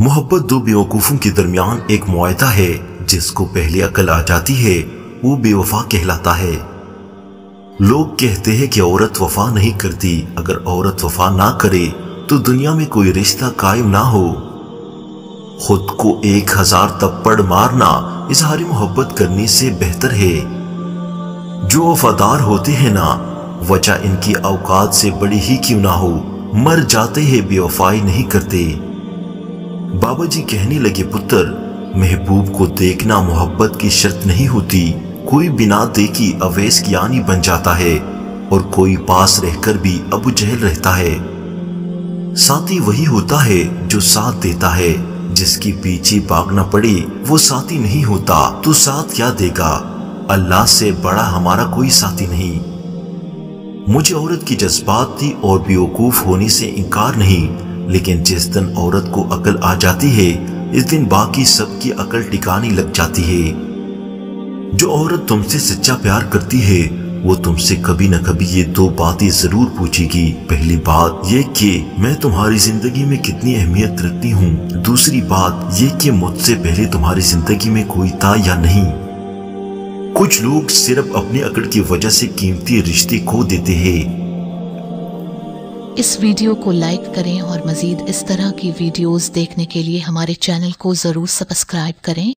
मोहब्बत दो बेवकूफों के दरमियान एक मुआदा है, जिसको पहले अकल आ जाती है, वो बेवफा कहलाता है। लोग कहते हैं कि औरत वफा नहीं करती। अगर औरत वफा ना करे तो दुनिया में कोई रिश्ता कायम ना हो। खुद को एक हज़ार तप्पड़ मारना इजहारी मोहब्बत करने से बेहतर है। जो वफादार होते हैं ना, वजह इनकी औकात से बड़ी ही क्यों ना हो। मर जाते हैं, बेवफाई नहीं करते। बाबा जी कहने लगे, पुत्र, महबूब को देखना मोहब्बत की शर्त नहीं होती। कोई बिना देखी अवैस ज्ञानी बन जाता है और कोई पास रहकर भी अबू जहल रहता है। साथी वही होता है जो साथ देता है। जिसके पीछे भागना पड़े, वो साथी नहीं होता। तो साथ क्या देगा? अल्लाह से बड़ा हमारा कोई साथी नहीं। मुझे औरत की जज्बात थी और बेवकूफ़ होने से इनकार नहीं। लेकिन जिस दिन औरत को अकल आ जाती है, इस दिन बाकी सबकी अकल टिकानी लग जाती है। जो औरत तुमसे सच्चा प्यार करती है, वो तुमसे कभी न कभी ये दो बातें ज़रूर पूछेगी। पहली बात ये कि मैं तुम्हारी ज़िंदगी में कितनी अहमियत रखती हूँ। दूसरी बात ये कि मुझसे पहले तुम्हारी ज़िंदगी में कोई था या नहीं। कुछ लोग सिर्फ़ अपनी अकड़ की वजह से कीमती रिश्ते खो देते हैं। इस वीडियो को लाइक करें और मजीद इस तरह की वीडियोस देखने के लिए हमारे चैनल को ज़रूर सब्सक्राइब करें।